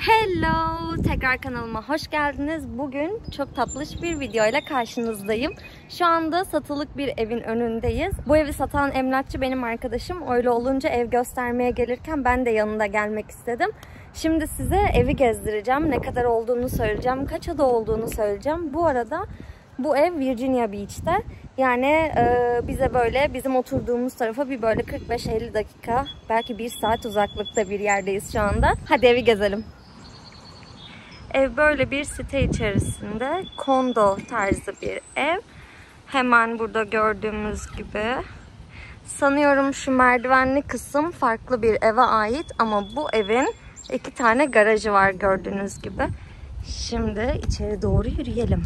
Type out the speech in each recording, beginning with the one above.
Hello! Tekrar kanalıma hoş geldiniz. Bugün çok tatlış bir video ile karşınızdayım. Şu anda satılık bir evin önündeyiz. Bu evi satan emlakçı benim arkadaşım. Öyle olunca ev göstermeye gelirken ben de yanında gelmek istedim. Şimdi size evi gezdireceğim. Ne kadar olduğunu söyleyeceğim. Kaç oda olduğunu söyleyeceğim. Bu arada bu ev Virginia Beach'te. Yani e, bize böyle bizim oturduğumuz tarafa bir böyle 45-50 dakika belki bir saat uzaklıkta bir yerdeyiz şu anda. Hadi evi gezelim. Ev böyle bir site içerisinde kondo tarzı bir ev. Hemen burada gördüğümüz gibi. Sanıyorum şu merdivenli kısım farklı bir eve ait ama bu evin iki tane garajı var gördüğünüz gibi. Şimdi içeri doğru yürüyelim.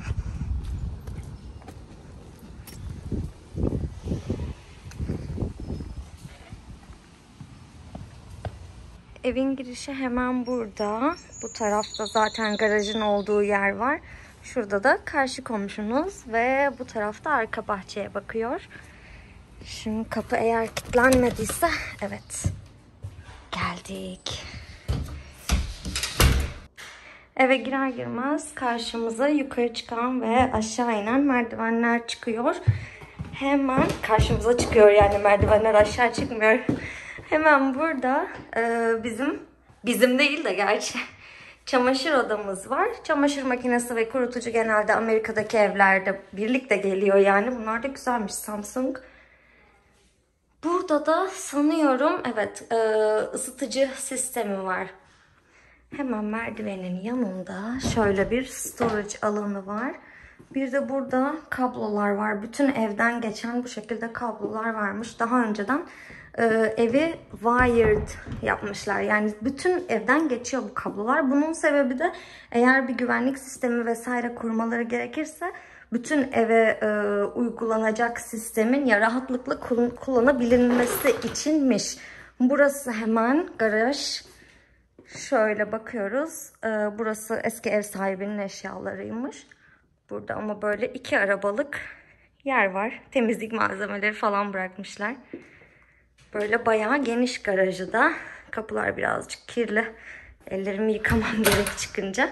Evin girişi hemen burada. Bu tarafta zaten garajın olduğu yer var. Şurada da karşı komşunuz ve bu tarafta arka bahçeye bakıyor. Şimdi kapı eğer kilitlenmediyse evet geldik. Eve girer girmez karşımıza yukarı çıkan ve aşağı inen merdivenler çıkıyor. Hemen karşımıza çıkıyor yani merdivenler aşağı çıkmıyor. Hemen burada e, bizim, bizim değil de gerçi çamaşır odamız var. Çamaşır makinesi ve kurutucu genelde Amerika'daki evlerde birlikte geliyor yani. Bunlar da güzelmiş Samsung. Burada da sanıyorum evet e, ısıtıcı sistemi var. Hemen merdivenin yanında şöyle bir storage alanı var. Bir de burada kablolar var. Bütün evden geçen bu şekilde kablolar varmış. Daha önceden e, evi wired yapmışlar. Yani bütün evden geçiyor bu kablolar. Bunun sebebi de eğer bir güvenlik sistemi vesaire kurmaları gerekirse bütün eve e, uygulanacak sistemin ya rahatlıkla kullanabilinmesi içinmiş. Burası hemen garaj. Şöyle bakıyoruz. E, burası eski ev sahibinin eşyalarıymış. Burada ama böyle iki arabalık yer var. Temizlik malzemeleri falan bırakmışlar. Böyle bayağı geniş garajı da. Kapılar birazcık kirli. Ellerimi yıkamam gerek çıkınca.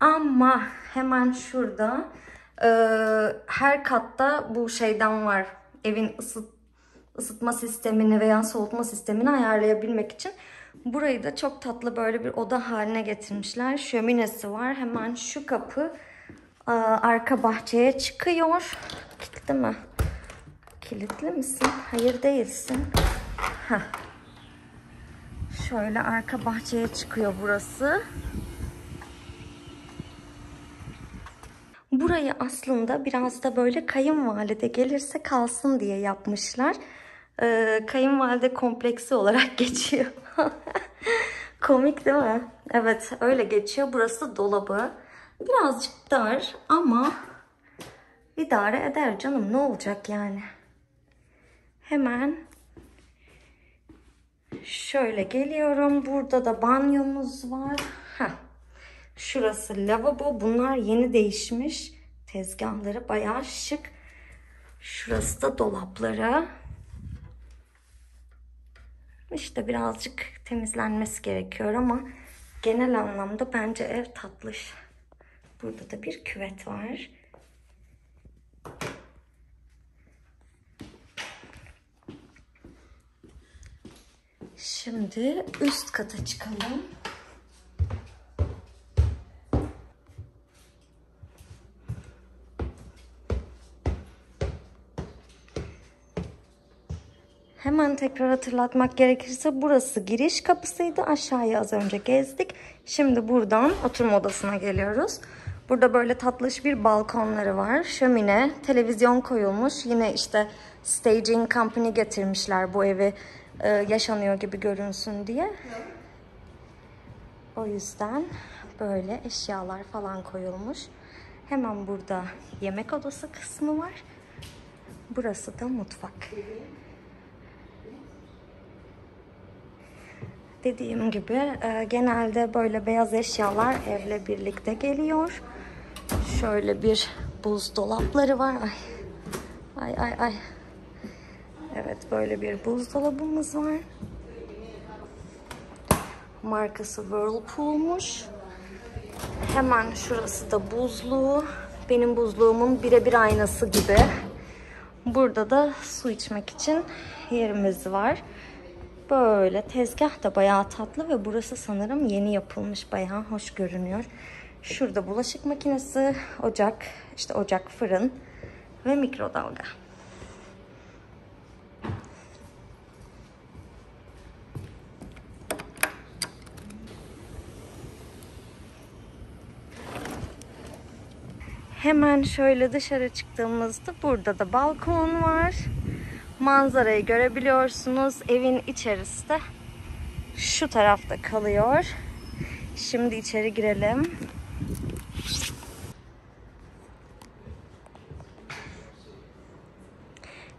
Ama hemen şurada e, her katta bu şeyden var. Evin ısıt, ısıtma sistemini veya soğutma sistemini ayarlayabilmek için. Burayı da çok tatlı böyle bir oda haline getirmişler. Şöminesi var. Hemen şu kapı e, arka bahçeye çıkıyor. Kilitli mi? Kilitli misin? Hayır değilsin. Şöyle arka bahçeye çıkıyor burası. Burayı aslında biraz da böyle kayınvalide gelirse kalsın diye yapmışlar. Ee, kayınvalide kompleksi olarak geçiyor. Komik değil mi? Evet öyle geçiyor. Burası dolabı. Birazcık dar ama idare eder canım ne olacak yani. Hemen Şöyle geliyorum. Burada da banyomuz var. Heh. Şurası lavabo. Bunlar yeni değişmiş. Tezgahları bayağı şık. Şurası da dolapları. İşte birazcık temizlenmesi gerekiyor ama genel anlamda bence ev tatlış. Burada da bir küvet var. Şimdi üst kata çıkalım. Hemen tekrar hatırlatmak gerekirse burası giriş kapısıydı. Aşağıya az önce gezdik. Şimdi buradan oturma odasına geliyoruz. Burada böyle tatlış bir balkonları var. Şömine, televizyon koyulmuş. Yine işte staging company getirmişler bu evi e, yaşanıyor gibi görünsün diye. O yüzden böyle eşyalar falan koyulmuş. Hemen burada yemek odası kısmı var. Burası da mutfak. Dediğim gibi e, genelde böyle beyaz eşyalar evle birlikte geliyor. Şöyle bir buzdolapları var. Ay ay ay. ay. Evet böyle bir buzdolabımız var. Markası Whirlpool'muş. Hemen şurası da buzluğu. Benim buzluğumun birebir aynası gibi. Burada da su içmek için yerimiz var. Böyle tezgah da bayağı tatlı ve burası sanırım yeni yapılmış. Bayağı hoş görünüyor. Şurada bulaşık makinesi, ocak, işte ocak, fırın ve mikrodalga. Hemen şöyle dışarı çıktığımızda burada da balkon var. Manzarayı görebiliyorsunuz. Evin içerisi de şu tarafta kalıyor. Şimdi içeri girelim.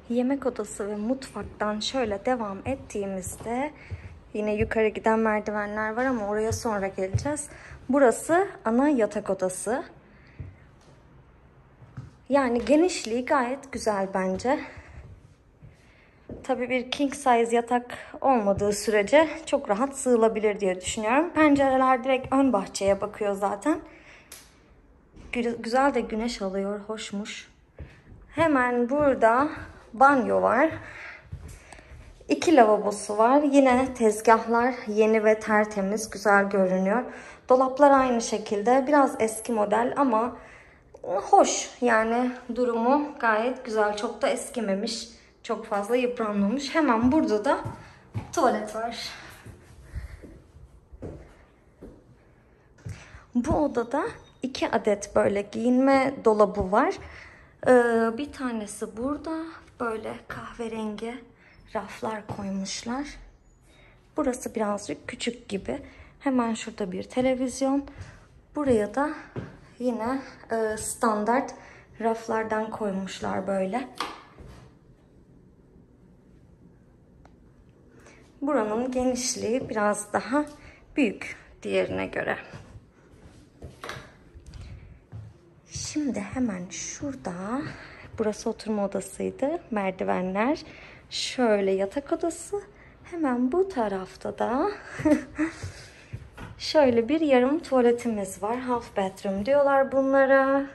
Yemek odası ve mutfaktan şöyle devam ettiğimizde yine yukarı giden merdivenler var ama oraya sonra geleceğiz. Burası ana yatak odası. Yani genişliği gayet güzel bence. Tabii bir king size yatak olmadığı sürece çok rahat sığılabilir diye düşünüyorum. Pencereler direkt ön bahçeye bakıyor zaten. Güzel de güneş alıyor, hoşmuş. Hemen burada banyo var. İki lavabosu var. Yine tezgahlar yeni ve tertemiz, güzel görünüyor. Dolaplar aynı şekilde. Biraz eski model ama hoş. Yani durumu gayet güzel. Çok da eskimemiş. Çok fazla yıpranmamış. Hemen burada da tuvalet var. Bu odada iki adet böyle giyinme dolabı var. Ee, bir tanesi burada böyle kahverengi raflar koymuşlar. Burası birazcık küçük gibi. Hemen şurada bir televizyon. Buraya da yine e, standart raflardan koymuşlar böyle. Buranın genişliği biraz daha büyük diğerine göre. Şimdi hemen şurada burası oturma odasıydı. Merdivenler. Şöyle yatak odası. Hemen bu tarafta da şöyle bir yarım tuvaletimiz var. Half bathroom diyorlar bunlara.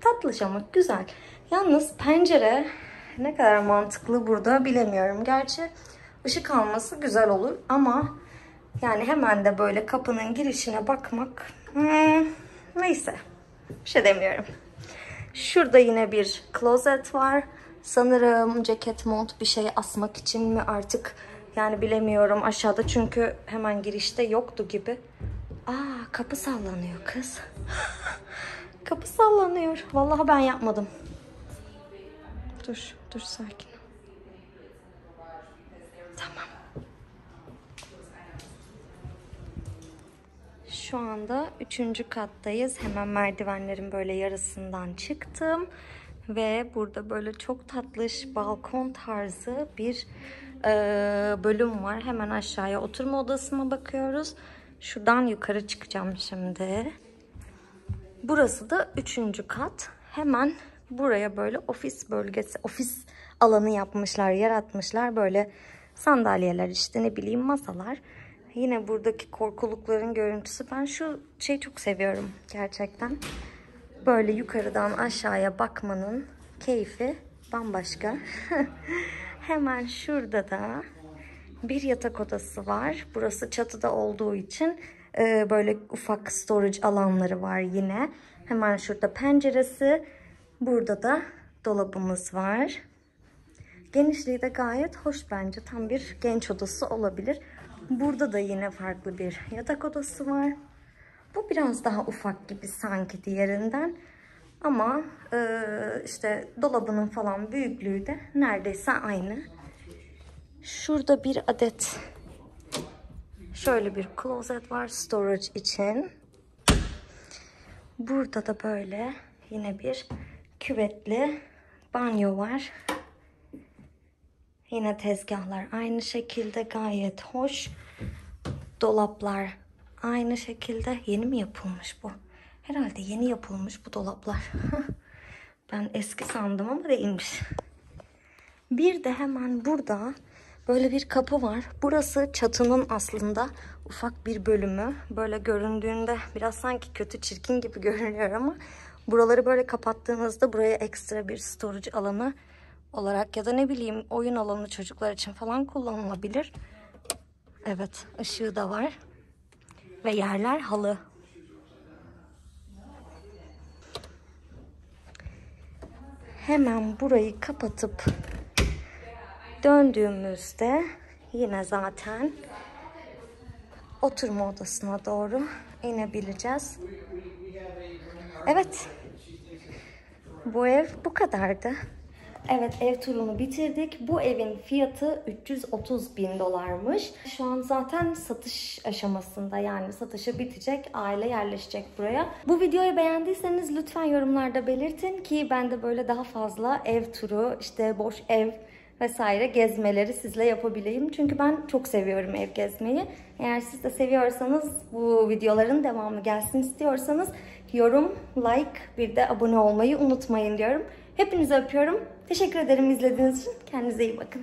Tatlış ama güzel. Yalnız pencere ne kadar mantıklı burada bilemiyorum. Gerçi ışık alması güzel olur ama yani hemen de böyle kapının girişine bakmak hmm, neyse bir şey demiyorum. Şurada yine bir klozet var. Sanırım ceket mont bir şey asmak için mi artık yani bilemiyorum aşağıda çünkü hemen girişte yoktu gibi. Aa kapı sallanıyor kız. kapı sallanıyor. Vallahi ben yapmadım. Dur, dur sakin. Tamam. Şu anda üçüncü kattayız. Hemen merdivenlerin böyle yarısından çıktım. Ve burada böyle çok tatlış balkon tarzı bir bölüm var. Hemen aşağıya oturma odasına bakıyoruz. Şuradan yukarı çıkacağım şimdi. Burası da üçüncü kat. Hemen buraya böyle ofis bölgesi, ofis alanı yapmışlar, yaratmışlar. Böyle sandalyeler işte ne bileyim masalar. Yine buradaki korkulukların görüntüsü. Ben şu şeyi çok seviyorum gerçekten. Böyle yukarıdan aşağıya bakmanın keyfi bambaşka. Hemen şurada da bir yatak odası var. Burası çatıda olduğu için e, böyle ufak storage alanları var yine. Hemen şurada penceresi. Burada da dolabımız var. Genişliği de gayet hoş bence. Tam bir genç odası olabilir. Burada da yine farklı bir yatak odası var. Bu biraz daha ufak gibi sanki diğerinden. Ama e, işte dolabının falan büyüklüğü de neredeyse aynı. Şurada bir adet şöyle bir closet var storage için. Burada da böyle yine bir küvetli banyo var. Yine tezgahlar aynı şekilde gayet hoş. Dolaplar aynı şekilde. Yeni mi yapılmış bu? Herhalde yeni yapılmış bu dolaplar. ben eski sandım ama değilmiş. Bir de hemen burada Böyle bir kapı var. Burası çatının aslında ufak bir bölümü. Böyle göründüğünde biraz sanki kötü çirkin gibi görünüyor ama buraları böyle kapattığınızda buraya ekstra bir storage alanı olarak ya da ne bileyim oyun alanı çocuklar için falan kullanılabilir. Evet ışığı da var. Ve yerler halı. Hemen burayı kapatıp döndüğümüzde yine zaten oturma odasına doğru inebileceğiz. Evet. Bu ev bu kadardı. Evet ev turunu bitirdik. Bu evin fiyatı 330 bin dolarmış. Şu an zaten satış aşamasında yani satışı bitecek. Aile yerleşecek buraya. Bu videoyu beğendiyseniz lütfen yorumlarda belirtin ki ben de böyle daha fazla ev turu, işte boş ev vesaire gezmeleri sizle yapabileyim. Çünkü ben çok seviyorum ev gezmeyi. Eğer siz de seviyorsanız bu videoların devamı gelsin istiyorsanız yorum, like bir de abone olmayı unutmayın diyorum. Hepinizi öpüyorum. Teşekkür ederim izlediğiniz için. Kendinize iyi bakın.